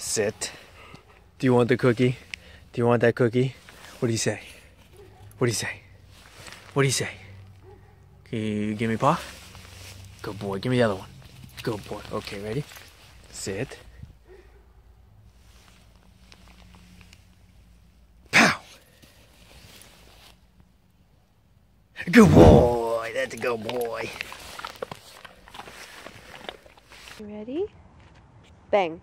Sit. Do you want the cookie? Do you want that cookie? What do you say? What do you say? What do you say? Can you give me paw? Good boy. Give me the other one. Good boy. Okay, ready? Sit. Pow! Good boy. That's a good boy. You ready? Bang.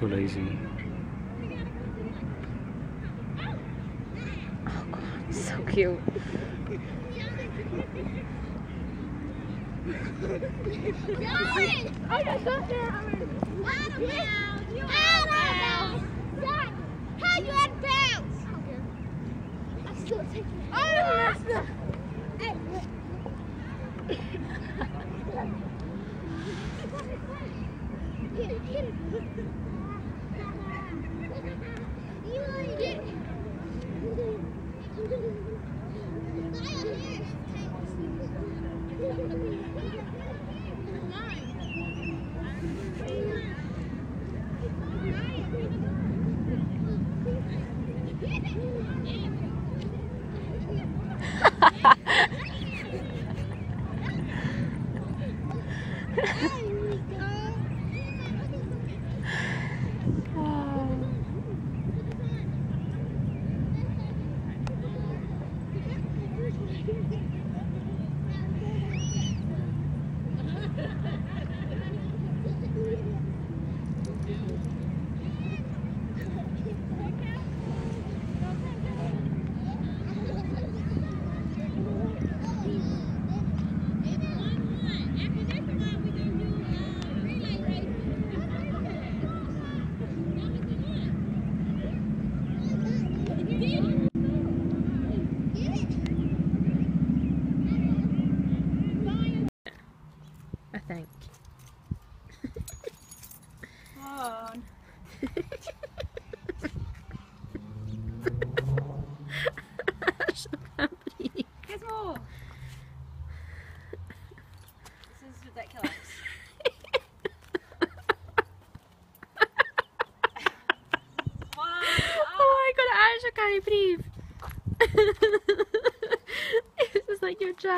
Oh, no, no. Hey. Get it, get it. Yeah.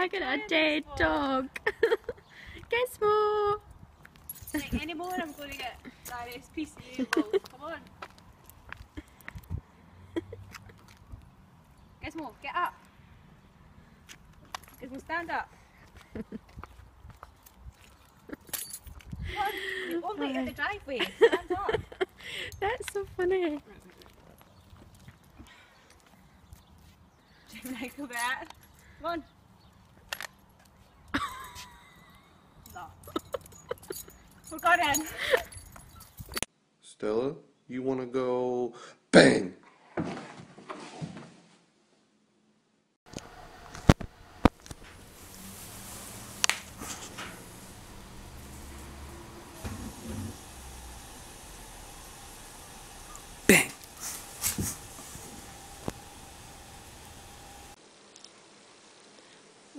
Like you're dragging a dead dog. Gizmo! Like any more, I'm going to get PCA balls. Come on. Gizmo, get up. Gizmo, stand up. Come on, you won't make it in the driveway. Stand up. That's so funny. Gemini, go back. Come on. We're going in. Stella, you want to go bang? Bang!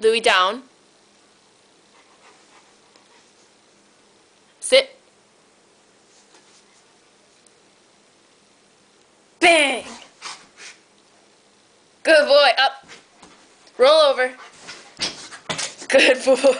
Louis down. Sit. Bang! Good boy. Up. Roll over. Good boy.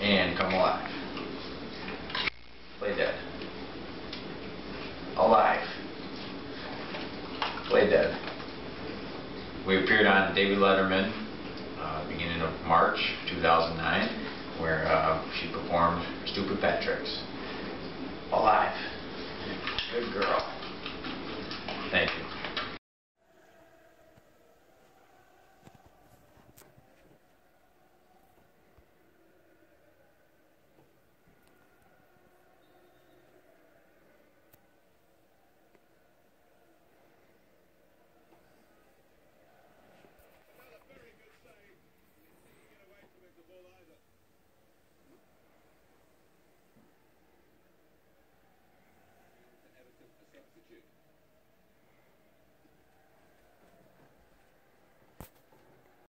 And come alive. Play dead. Alive. Play dead. We appeared on David Letterman uh, beginning of March 2009 where uh, she performed Stupid Pet Tricks. Alive. Good girl. Thank you.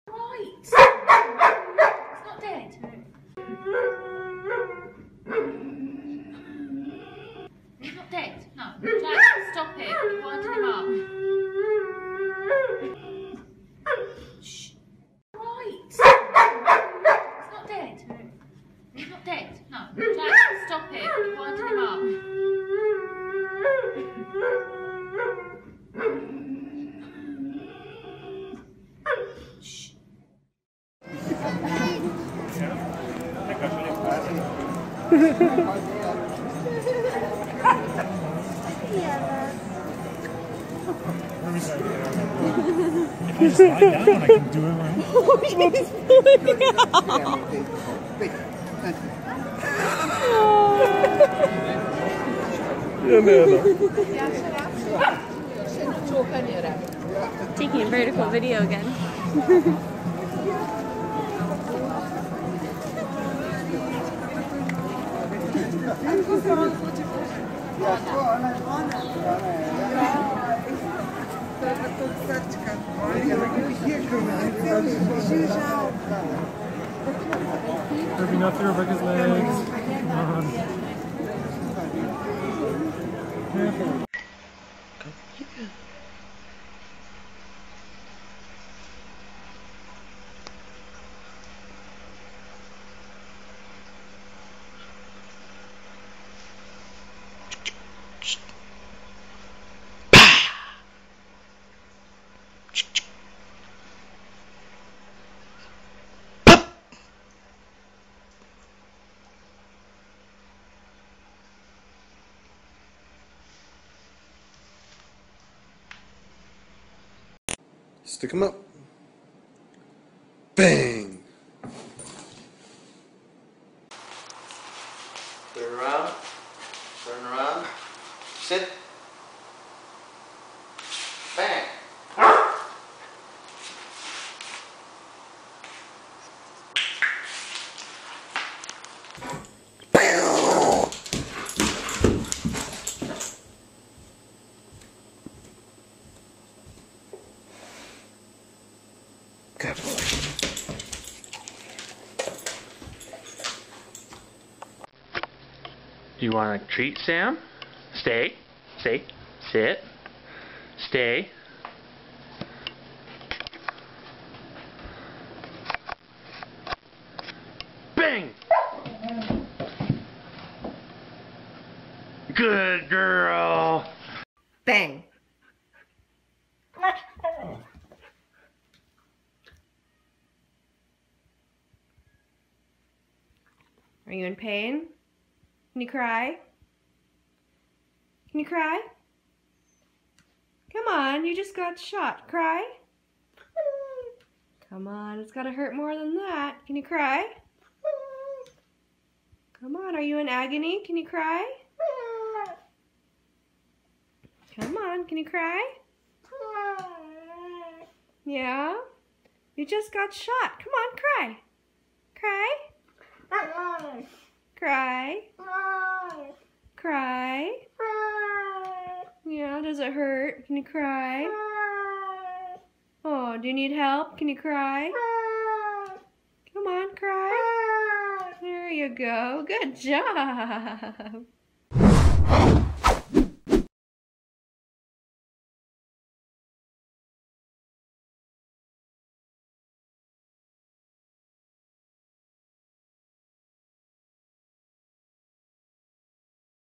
Right. It's not dead. He's not dead. No. Jack, stop it. You're winding him up. Shh. Right. It's not dead. He's not dead. No. Jack, stop it. You're winding him up. Shh. It right. Taking a vertical video again. Rubbing up through Rebecca's legs. Come on. Yeah. Stick 'em up. Bang! Turn around. Turn around. Sit. Bang. Boy. Do you want a treat, Sam? Stay. Stay. Sit. Stay. Bang! Good girl. Bang. Are you in pain? Can you cry? Can you cry? Come on, you just got shot. Cry. Come on, it's gotta hurt more than that. Can you cry? Come on, are you in agony? Can you cry? Come on, can you cry? Yeah? You just got shot. Come on, cry. Cry. Cry. Cry. Yeah, does it hurt? Can you cry? Oh, do you need help? Can you cry? Come on, cry. There you go. Good job.